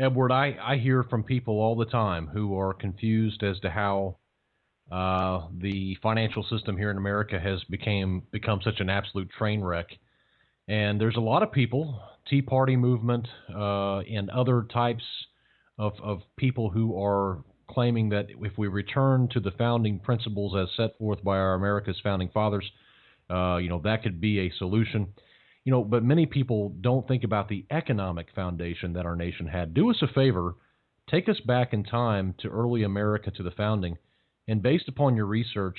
Edward, I, I hear from people all the time who are confused as to how uh, the financial system here in America has became become such an absolute train wreck. And there's a lot of people, Tea Party movement, uh, and other types of, of people who are claiming that if we return to the founding principles as set forth by our America's founding fathers, uh, you know, that could be a solution. You know, but many people don't think about the economic foundation that our nation had. Do us a favor, take us back in time to early America to the founding, and based upon your research,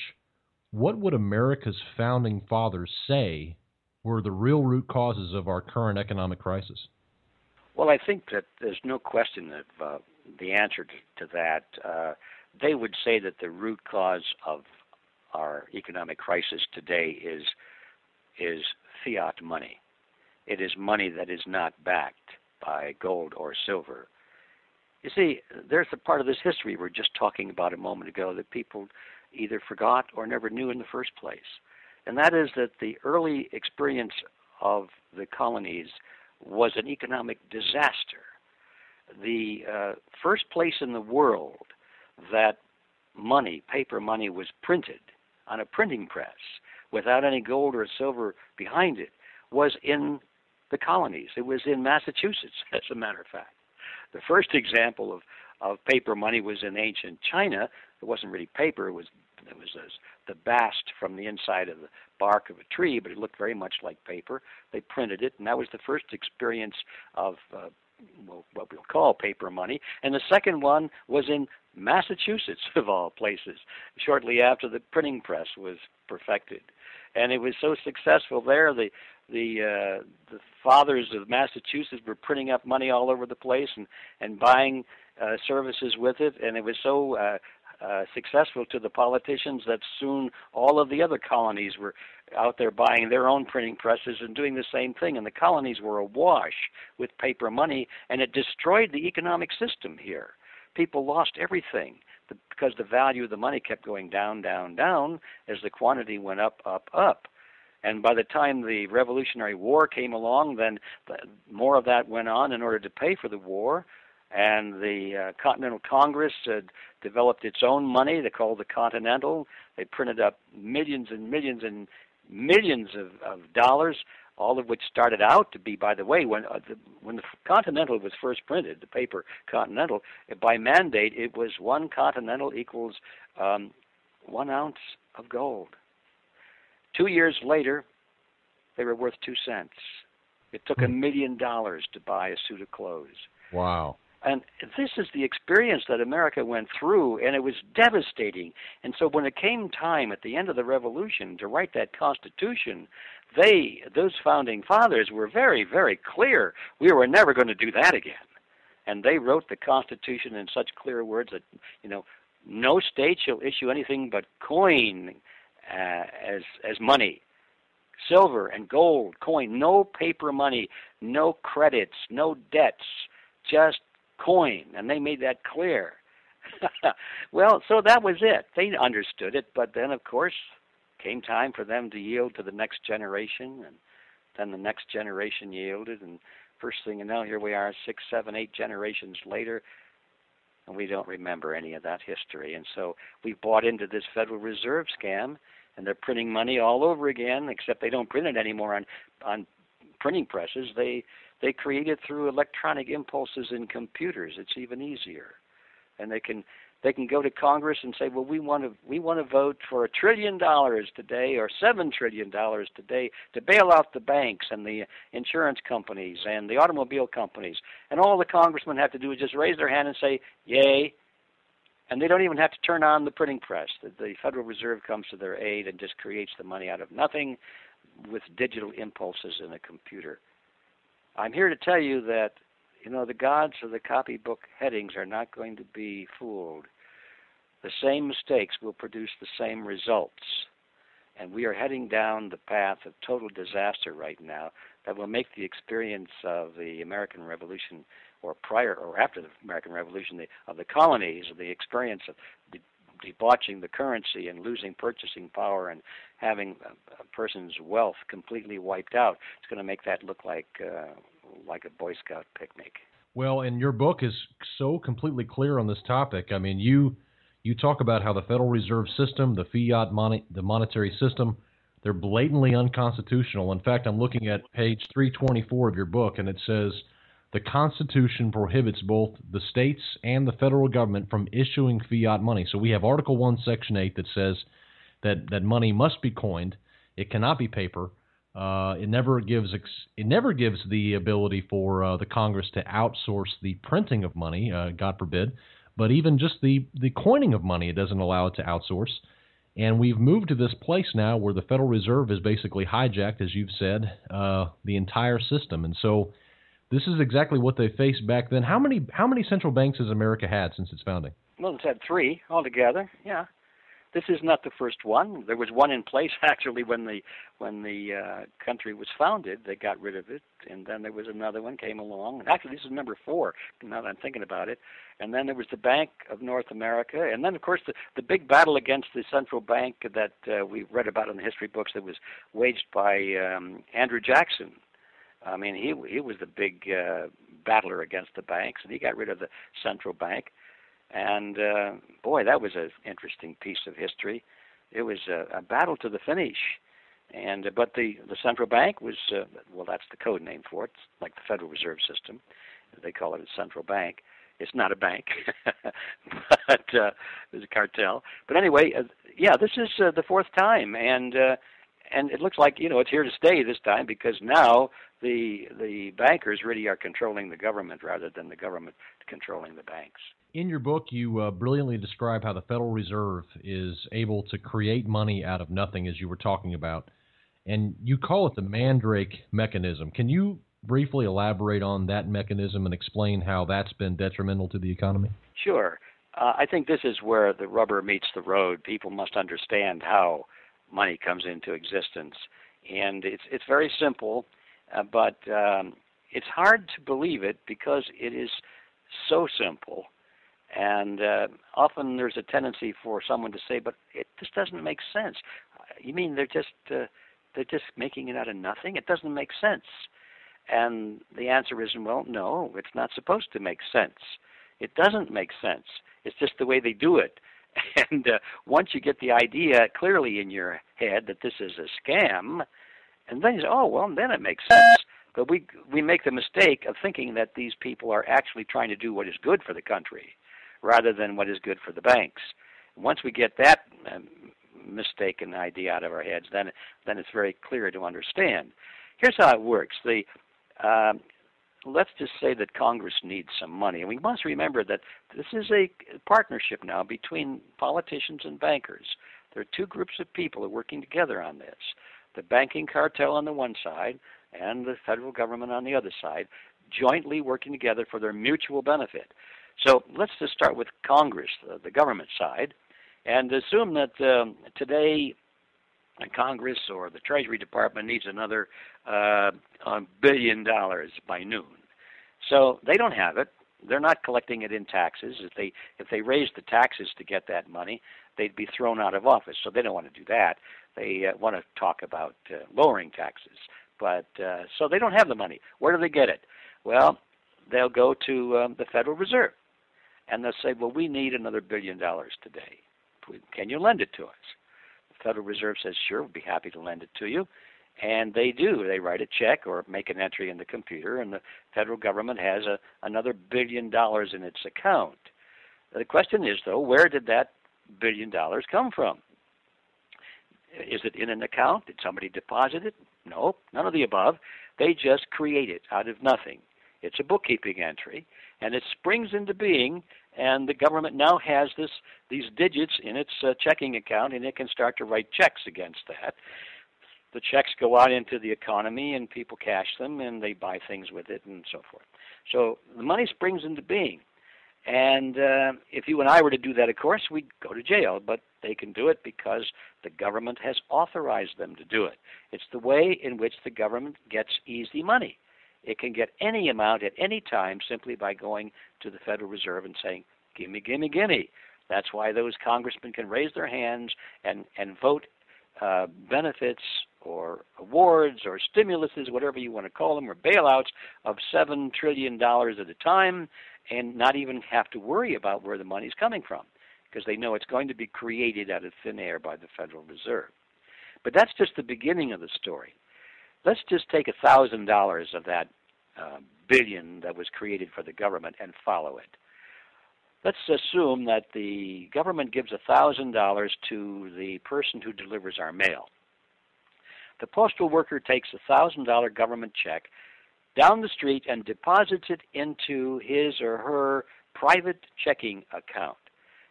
what would America's founding fathers say were the real root causes of our current economic crisis? Well, I think that there's no question of uh, the answer to, that. Uh, they would say that the root cause of our economic crisis today is is fiat money. It is money that is not backed by gold or silver. You see, there's a part of this history we were just talking about a moment ago that people either forgot or never knew in the first place. And that is that the early experience of the colonies was an economic disaster. The uh, first place in the world that money, paper money, was printed on a printing press without any gold or silver behind it was in the colonies. It was in Massachusetts, as a matter of fact. The first example of, of paper money was in ancient China. It wasn't really paper, it was it was this, the bast from the inside of the bark of a tree, but it looked very much like paper. They printed it, and that was the first experience of uh, what we'll call paper money. And the second one was in Massachusetts, of all places, shortly after the printing press was perfected. And it was so successful there, the the uh, the fathers of Massachusetts were printing up money all over the place and and buying uh, services with it, and it was so uh, uh, successful to the politicians that soon all of the other colonies were out there buying their own printing presses and doing the same thing. And the colonies were awash with paper money, and it destroyed the economic system here. People lost everything because the value of the money kept going down, down, down as the quantity went up, up, up. And by the time the Revolutionary War came along, then more of that went on in order to pay for the war and the uh, Continental Congress uh, developed its own money. They called the Continental. They printed up millions and millions and millions of, of dollars, all of which started out to be, by the way, when uh, the, when the Continental was first printed, the paper Continental, by mandate, it was one Continental equals um, one ounce of gold. Two years later, they were worth two cents. It took a hmm. million dollars to buy a suit of clothes. Wow. And this is the experience that America went through, and it was devastating. And so when it came time at the end of the Revolution to write that Constitution, they, those founding fathers, were very, very clear. We were never going to do that again. And they wrote the Constitution in such clear words that, you know, no state shall issue anything but coin uh, as as money, silver and gold, coin, no paper money, no credits, no debts, just coin, and they made that clear. well, so that was it. They understood it, but then, of course, came time for them to yield to the next generation, and then the next generation yielded, and first thing you know, here we are, six, seven, eight generations later, and we don't remember any of that history. And so we bought into this Federal Reserve scam, and they're printing money all over again, except they don't print it anymore on on printing presses. They they create it through electronic impulses in computers. It's even easier, and they can they can go to Congress and say, well, we want to we want to vote for a trillion dollars today or seven trillion dollars today to bail out the banks and the insurance companies and the automobile companies, and all the congressmen have to do is just raise their hand and say, yay. And they don't even have to turn on the printing press. The, the Federal Reserve comes to their aid and just creates the money out of nothing with digital impulses in a computer. I'm here to tell you that, you know, the gods of the copybook headings are not going to be fooled. The same mistakes will produce the same results. And we are heading down the path of total disaster right now that will make the experience of the American Revolution or prior or after the American Revolution the, of the colonies, of the experience of the debauching the currency and losing purchasing power and having a, person's wealth completely wiped out, it's going to make that look like uh, like a Boy Scout picnic. Well, and your book is so completely clear on this topic. I mean, you you talk about how the Federal Reserve System, the fiat money, the monetary system, they're blatantly unconstitutional. In fact, I'm looking at page 324 of your book, and it says the Constitution prohibits both the states and the federal government from issuing fiat money. So we have Article 1, Section 8 that says that, that money must be coined, it cannot be paper. Uh, it never gives ex- it never gives the ability for uh, the Congress to outsource the printing of money, uh, God forbid. But even just the the coining of money, it doesn't allow it to outsource. And we've moved to this place now where the Federal Reserve has basically hijacked, as you've said, uh, the entire system. And so this is exactly what they faced back then. How many how many central banks has America had since its founding? Well, it's had three altogether. Yeah, this is not the first one. There was one in place actually when the when the uh, country was founded. They got rid of it, and then there was another one came along. Actually, this is number four. Now that I'm thinking about it, and then there was the Bank of North America, and then of course the the big battle against the central bank that uh, we read about in the history books that was waged by um, Andrew Jackson I mean, he he was the big uh, battler against the banks, and he got rid of the central bank. And uh, boy, that was an interesting piece of history. It was a, a battle to the finish. And uh, but the the central bank was uh, well, that's the code name for it, it's like the Federal Reserve System. They call it a central bank. It's not a bank, but uh, it's a cartel. But anyway, uh, yeah, this is uh, the fourth time, and uh, and it looks like you know it's here to stay this time because now the the bankers really are controlling the government rather than the government controlling the banks. In your book, you uh, brilliantly describe how the Federal Reserve is able to create money out of nothing, as you were talking about, and you call it the Mandrake mechanism. Can you briefly elaborate on that mechanism and explain how that's been detrimental to the economy? Sure. Uh, I think this is where the rubber meets the road. People must understand how money comes into existence. And it's it's very simple, uh, but um, it's hard to believe it because it is so simple. And uh, often there's a tendency for someone to say, "But it just doesn't make sense." Uh, you mean they're just uh, they're just making it out of nothing? It doesn't make sense. And the answer is, well, no, it's not supposed to make sense. It doesn't make sense. It's just the way they do it. And uh, once you get the idea clearly in your head that this is a scam, and then you say, oh, well, then it makes sense. But we we make the mistake of thinking that these people are actually trying to do what is good for the country, rather than what is good for the banks. Once we get that um, mistaken idea out of our heads, then then it's very clear to understand. Here's how it works: the um, let's just say that Congress needs some money. And we must remember that this is a partnership now between politicians and bankers. There are two groups of people who are working together on this the banking cartel on the one side and the federal government on the other side, jointly working together for their mutual benefit. So let's just start with Congress, the, the government side, and assume that um, today Congress or the Treasury Department needs another uh, billion dollars by noon. So they don't have it. They're not collecting it in taxes. If they if they raise the taxes to get that money, they'd be thrown out of office. So they don't want to do that. They uh, want to talk about uh, lowering taxes. But uh, so they don't have the money. Where do they get it? Well, they'll go to um, the Federal Reserve, and they'll say, "Well, we need another billion dollars today. Can you lend it to us?" Federal Reserve says, "Sure, we'll be happy to lend it to you." And they do. They write a check or make an entry in the computer, and the federal government has a, another billion dollars in its account. The question is, though, where did that billion dollars come from? Is it in an account? Did somebody deposit it? No, none of the above. They just create it out of nothing. It's a bookkeeping entry, and it springs into being. And the government now has this these digits in its uh, checking account, and it can start to write checks against that the checks go out into the economy and people cash them and they buy things with it and so forth. So the money springs into being. And uh, if you and I were to do that, of course, we'd go to jail, but they can do it because the government has authorized them to do it. It's the way in which the government gets easy money. It can get any amount at any time simply by going to the Federal Reserve and saying, Gimme, gimme, gimme. That's why those congressmen can raise their hands and, and vote uh, benefits or awards or stimuluses, whatever you want to call them, or bailouts of $7 trillion at a time and not even have to worry about where the money's coming from because they know it's going to be created out of thin air by the Federal Reserve. But that's just the beginning of the story. Let's just take a $1,000 of that uh, billion that was created for the government and follow it. Let's assume that the government gives a $1,000 to the person who delivers our mail. The postal worker takes a $1,000 government check down the street and deposits it into his or her private checking account.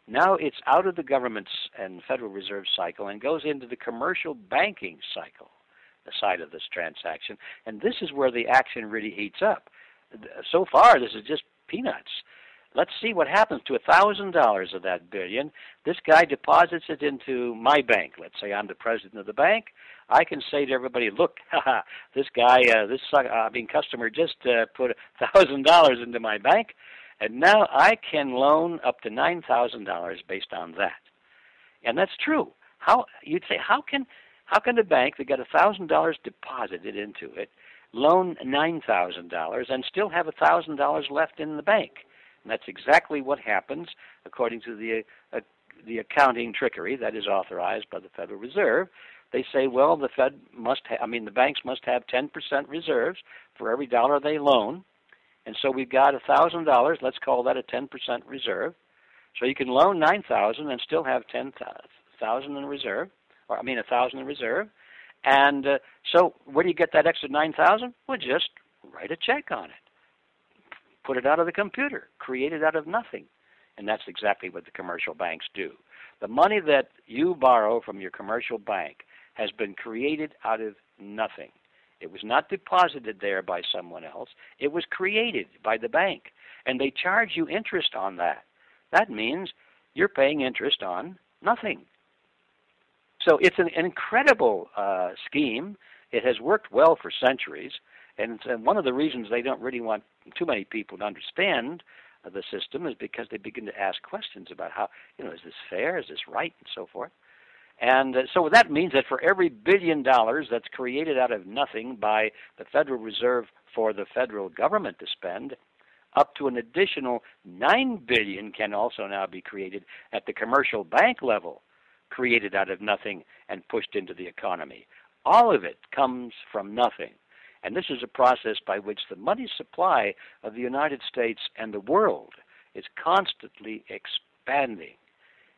Now it's out of the government's and Federal Reserve cycle and goes into the commercial banking cycle, side of this transaction. And this is where the action really heats up. So far, this is just peanuts. Let's see what happens to a thousand dollars of that billion. This guy deposits it into my bank. Let's say I'm the president of the bank. I can say to everybody, "Look, this guy, uh, this uh, I mean customer, just uh, put a thousand dollars into my bank, and now I can loan up to nine thousand dollars based on that." And that's true. How you'd say, how can how can the bank that got a thousand dollars deposited into it loan nine thousand dollars and still have a thousand dollars left in the bank? And that's exactly what happens according to the uh, the accounting trickery that is authorized by the Federal Reserve. They say, well, the Fed must, ha- I mean, the banks must have 10% reserves for every dollar they loan, and so we've got a thousand dollars. Let's call that a 10% reserve. So you can loan nine thousand and still have ten thousand in reserve, or I mean, a thousand in reserve. And uh, so, where do you get that extra nine thousand? Well, just write a check on it put it out of the computer, create it out of nothing. And that's exactly what the commercial banks do. The money that you borrow from your commercial bank has been created out of nothing. It was not deposited there by someone else. It was created by the bank. And they charge you interest on that. That means you're paying interest on nothing. So it's an, incredible uh, scheme. It has worked well for centuries. And, and one of the reasons they don't really want too many people to understand the system is because they begin to ask questions about how, you know, is this fair? Is this right? And so forth. And uh, so that means that for every billion dollars that's created out of nothing by the Federal Reserve for the federal government to spend, up to an additional 9 billion can also now be created at the commercial bank level, created out of nothing and pushed into the economy. All of it comes from nothing. And this is a process by which the money supply of the United States and the world is constantly expanding.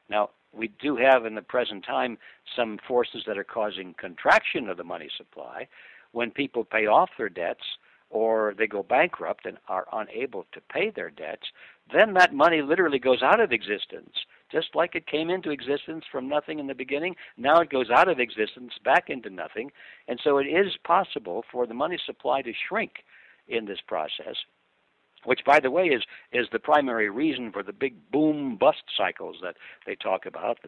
Now, we do have in the present time some forces that are causing contraction of the money supply. When people pay off their debts or they go bankrupt and are unable to pay their debts, then that money literally goes out of existence just like it came into existence from nothing in the beginning, now it goes out of existence back into nothing. And so it is possible for the money supply to shrink in this process, which, by the way, is, is the primary reason for the big boom bust cycles that they talk about,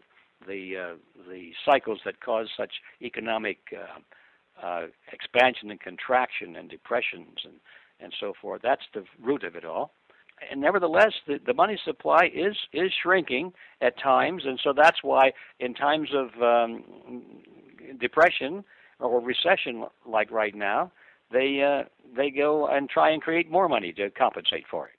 the, uh, the cycles that cause such economic uh, uh, expansion and contraction and depressions and, and so forth. That's the root of it all and nevertheless, the, the money supply is is shrinking at times, and so that's why in times of um, depression or recession, like right now, they uh, they go and try and create more money to compensate for it.